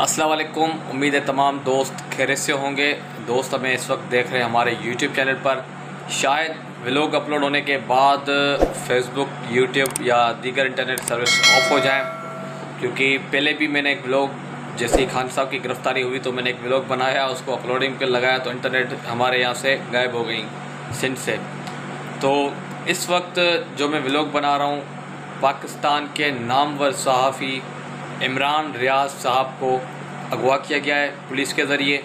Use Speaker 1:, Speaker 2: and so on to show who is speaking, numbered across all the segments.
Speaker 1: अस्सलाम वालेकुम उम्मीद है तमाम दोस्त खैर से होंगे। दोस्त हमें इस वक्त देख रहे हैं हमारे यूट्यूब चैनल पर। शायद व्लॉग अपलोड होने के बाद फेसबुक यूट्यूब या दीगर इंटरनेट सर्विस ऑफ़ हो जाए, क्योंकि पहले भी मैंने एक व्लॉग जैसे ही खान साहब की गिरफ़्तारी हुई तो मैंने एक व्लॉग बनाया, उसको अपलोडिंग पर लगाया तो इंटरनेट हमारे यहाँ से गायब हो गई, सिंध से। तो इस वक्त जो मैं व्लॉग बना रहा हूँ, पाकिस्तान के नामवर सहाफ़ी इमरान रियाज साहब को अगवा किया गया है पुलिस के ज़रिए।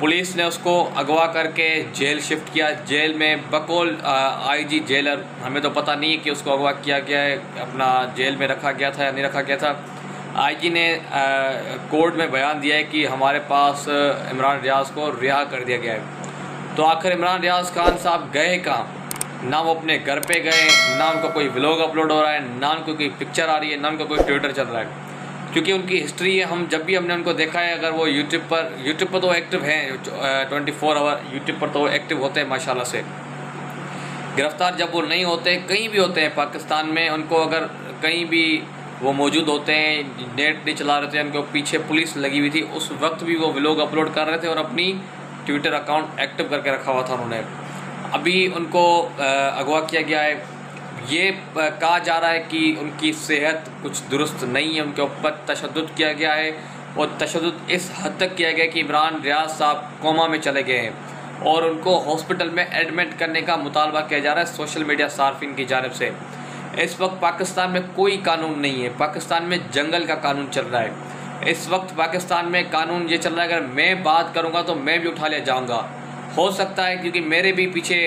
Speaker 1: पुलिस ने उसको अगवा करके जेल शिफ्ट किया। जेल में बकौल आईजी जेलर, हमें तो पता नहीं है कि उसको अगवा किया गया है। अपना जेल में रखा गया था या नहीं रखा गया था। आईजी ने कोर्ट में बयान दिया है कि हमारे पास इमरान रियाज को रिहा कर दिया गया है। तो आखिर इमरान रियाज खान साहब गए कहाँ? ना वो अपने घर पे गए, ना उनका कोई व्लॉग अपलोड हो रहा है, ना उनको कोई पिक्चर आ रही है, ना उनका कोई ट्विटर चल रहा है। क्योंकि उनकी हिस्ट्री है, हम जब भी हमने उनको देखा है, अगर वो यूट्यूब पर यूट्यूब पर तो एक्टिव हैं ट्वेंटी फोर आवर यूट्यूब पर तो एक्टिव होते हैं, माशाल्लाह से। गिरफ़्तार जब वो नहीं होते, कहीं भी होते हैं, पाकिस्तान में उनको अगर कहीं भी वो मौजूद होते हैं, नेट नहीं चला रहे थे, उनको पीछे पुलिस लगी हुई थी, उस वक्त भी वो व्लॉग अपलोड कर रहे थे और अपनी ट्विटर अकाउंट एक्टिव करके रखा हुआ था उन्होंने। अभी उनको अगवा किया गया है ये कहा जा रहा है कि उनकी सेहत कुछ दुरुस्त नहीं है, उनके ऊपर तशद किया गया है और तशद इस हद तक किया गया कि इमरान रियाज साहब कोमा में चले गए हैं और उनको हॉस्पिटल में एडमिट करने का मुतालबा किया जा रहा है सोशल मीडिया सार्फिन की जानब से। इस वक्त पाकिस्तान में कोई कानून नहीं है, पाकिस्तान में जंगल का कानून चल रहा है। इस वक्त पाकिस्तान में कानून ये चल रहा है, अगर मैं बात करूँगा तो मैं भी उठा लिया जाऊँगा। हो सकता है, क्योंकि मेरे भी पीछे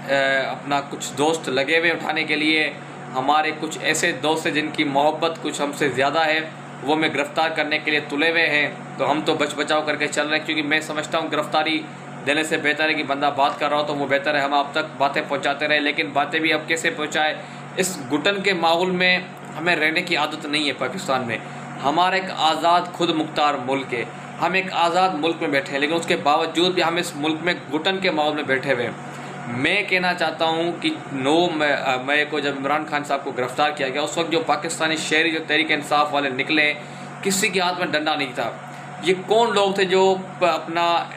Speaker 1: अपना कुछ दोस्त लगे हुए उठाने के लिए। हमारे कुछ ऐसे दोस्त हैं जिनकी मोहब्बत कुछ हमसे ज़्यादा है, वो मैं गिरफ़्तार करने के लिए तुले हुए हैं। तो हम तो बच बचाव करके चल रहे हैं, क्योंकि मैं समझता हूँ गिरफ़्तारी देने से बेहतर है कि बंदा बात कर रहा हो तो वो बेहतर है। हम अब तक बातें पहुँचाते रहे, लेकिन बातें भी अब कैसे पहुँचाए? इस घुटन के माहौल में हमें रहने की आदत नहीं है पाकिस्तान में। हमारा एक आज़ाद खुद मुख्तार मुल्क है। हम एक आज़ाद मुल्क में बैठे हैं, लेकिन उसके बावजूद भी हम इस मुल्क में घुटन के माहौल में बैठे हुए हैं। मैं कहना चाहता हूँ कि नौ मई को जब इमरान खान साहब को गिरफ़्तार किया गया, उस वक्त जो पाकिस्तानी शहरी, जो तहरीक इंसाफ वाले निकले, किसी के हाथ में डंडा नहीं था। ये कौन लोग थे जो अपना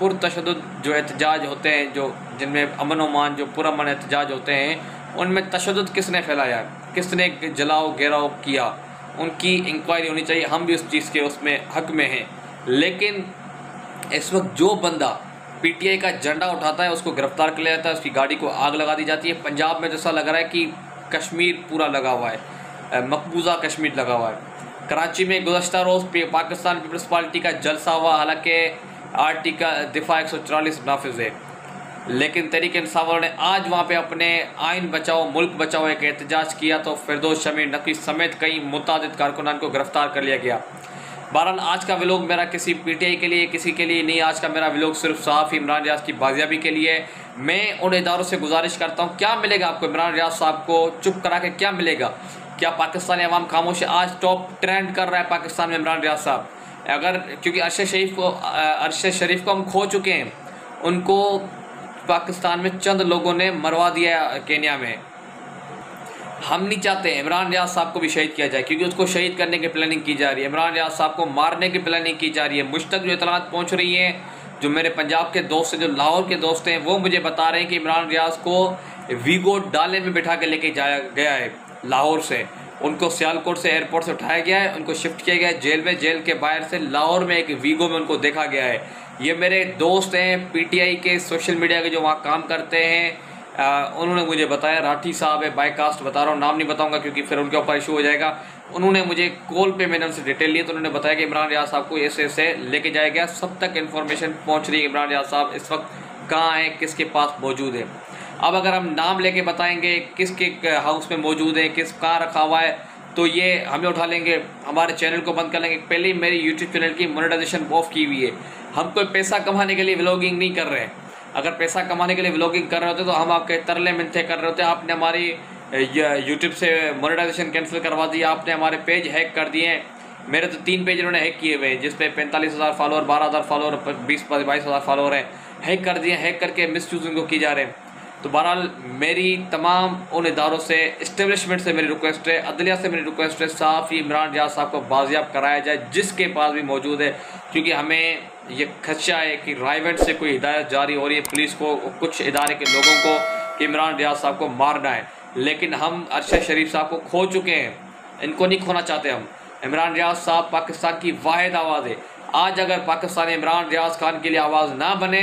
Speaker 1: पुरतशद जो एहतजाज होते हैं, जो, जिनमें अमन ओमान, जो पुरमन एहतजाज होते हैं, उनमें तशद किसने फैलाया? किसने जलाओ, घेराव किया? उनकी इंक्वायरी होनी चाहिए। हम भी उस चीज़ के उसमें हक में हैं। लेकिन, इस वक्त जो बंदा पीटीआई का झंडा उठाता है, उसको गिरफ़्तार कर लिया जाता है, उसकी गाड़ी को आग लगा दी जाती है। पंजाब में जैसा लग रहा है कि कश्मीर पूरा लगा हुआ है मकबूजा कश्मीर लगा हुआ है। कराची में गुजशत रोज़ पाकिस्तान पीपल्स पार्टी का जलसा हुआ, हालाँकि आर का दिफा एक सौ चौलीस नाफिज है। लेकिन तरीक इंसाफ ने आज वहाँ पे अपने आइन बचाओ, मुल्क बचाओ एक एहतजाज किया तो फिरदोस शमीर नकवी समेत कई मुतद कारकुनान को गिरफ़्तार कर लिया गया। बहरहाल, आज का व्लॉग मेरा किसी पीटीआई के लिए, किसी के लिए नहीं। आज का मेरा व्लॉग सिर्फ़ साफ़ इमरान रियाज की बाजियाबी के लिए। मैं उन इदारों से गुजारिश करता हूँ, क्या मिलेगा आपको इमरान रियाज साहब को? चुप करा के क्या मिलेगा? क्या पाकिस्तानी अवाम खामोश आज टॉप ट्रेंड कर रहा है पाकिस्तान में इमरान रियाज साहब? अगर, क्योंकि अरशद शरीफ को अरशद शरीफ को हम खो चुके हैं, उनको पाकिस्तान में चंद लोगों ने मरवा दिया केन्या में। हम नहीं चाहते इमरान रियाज साहब को भी शहीद किया जाए, क्योंकि उसको शहीद करने की प्लानिंग की जा रही है। इमरान रियाज साहब को मारने की प्लानिंग की जा रही है। मुझ तक जो इतलात पहुँच रही हैं, जो मेरे पंजाब के दोस्त हैं, जो लाहौर के दोस्त हैं, वो मुझे बता रहे हैं कि इमरान रियाज को वीगो डाले में बिठा के लेके जाया गया है, लाहौर से। उनको सियालकोट से एयरपोर्ट से उठाया गया है, उनको शिफ्ट किया गया है, जेल में, जेल के बाहर से लाहौर में एक वीगो में उनको देखा गया है। ये मेरे दोस्त हैं पीटीआई के सोशल मीडिया के जो वहाँ काम करते हैं उन्होंने मुझे बताया, राठी साहब है बाई कास्ट बता रहा हूँ, नाम नहीं बताऊँगा क्योंकि फिर उनके ऊपर इशू हो जाएगा। उन्होंने मुझे कॉल पे मैंने उनसे डिटेल ली तो उन्होंने बताया कि इमरान रियाज साहब को ऐसे ऐसे लेके जाया गया। सब तक इन्फॉर्मेशन पहुँच रही है इमरान रियाज साहब, इस वक्त कहाँ हैं, किसके पास मौजूद है। अब अगर हम नाम लेके बताएँगे, किसके हाउस में मौजूद है, किस, कहाँ रखा हुआ है तो ये हमें उठा लेंगे। हमारे चैनल को बंद कर लेंगे। पहले ही मेरी यूट्यूब चैनल की मोनेटाइजेशन ऑफ़ की हुई है। हम कोई पैसा कमाने के लिए व्लॉगिंग नहीं कर रहे हैं। अगर पैसा कमाने के लिए व्लॉगिंग कर रहे होते तो हम आपके तरले मिनते कर रहे होते। आपने हमारी यूट्यूब से मोनेटाइजेशन कैंसिल करवा दिया आपने हमारे पेज हैक कर दिए मेरे तो तीन पेज इन्होंने हैक किए हुए हैं जिसपे पैंतालीस हज़ार फॉलोअर बारह हज़ार फॉलोअर बीस बाईस हज़ार फॉलोअर हैं। हैक कर दिए हैक करके मिस यूज़ उनको की जा रहे हैं। तो बहरहाल, मेरी तमाम उन इदारों से इस्टेब्लिशमेंट से मेरी रिक्वेस्ट है, अदलिया से मेरी रिक्वेस्ट है, साफ़ ही इमरान रियाज साहब को बाजियाब कराया जाए, जिसके पास भी मौजूद है। क्योंकि हमें ये खदशा है कि राइवेंट से कोई हिदायत जारी हो रही है। पुलिस को कुछ इदारे के लोगों को इमरान रियाज साहब को मारना है। लेकिन हम अरशद शरीफ साहब को खो चुके हैं। इनको नहीं खोना चाहते हम। इमरान रियाज साहब पाकिस्तान की वाद आवाज़ है। आज अगर पाकिस्तान इमरान रियाज खान के लिए आवाज़ ना बने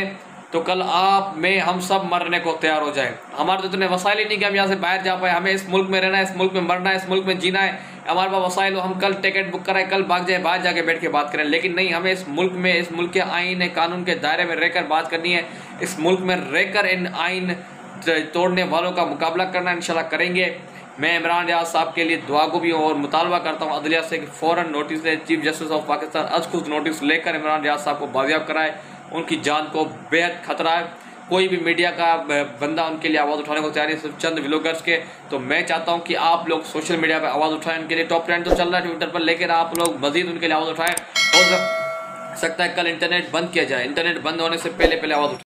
Speaker 1: तो कल आप में हम सब मरने को तैयार हो जाए। हमारे तो इतने वसाइल ही नहीं कि हम यहाँ से बाहर जा पाए। हमें इस मुल्क में रहना है, इस मुल्क में मरना है, इस मुल्क में जीना है। हमारे पास वसाइल हम कल टिकट बुक कराएँ, कल भाग जाए बाहर जाके बैठ के बात करें। लेकिन नहीं, हमें इस मुल्क में, इस मुल्क के आइन कानून के दायरे में रहकर बात करनी है। इस मुल्क में रहकर इन आइन तोड़ने वालों का मुकाबला करना इंशाल्लाह करेंगे। मैं इमरान रियाज साहब के लिए दुआ को भी और मुतालबा करता हूँ। अदलिया से कि फ़ौरन नोटिस दे। चीफ जस्टिस ऑफ़ पाकिस्तान अज खुद नोटिस लेकर इमरान रियाज साहब को बाजियाब कराए। उनकी जान को बेहद खतरा है। कोई भी मीडिया का बंदा उनके लिए आवाज़ उठाने को तैयार है, सिर्फ़ चंद व्लॉगर्स के। तो मैं चाहता हूँ कि आप लोग सोशल मीडिया पर आवाज़ उठाएँ, उनके लिए टॉप ट्रेंड तो चल रहा है ट्विटर पर, लेकिन आप लोग मजीद उनके लिए आवाज़ उठाएँ हो सकता है कल इंटरनेट बंद किया जाए। इंटरनेट बंद होने से पहले पहले आवाज़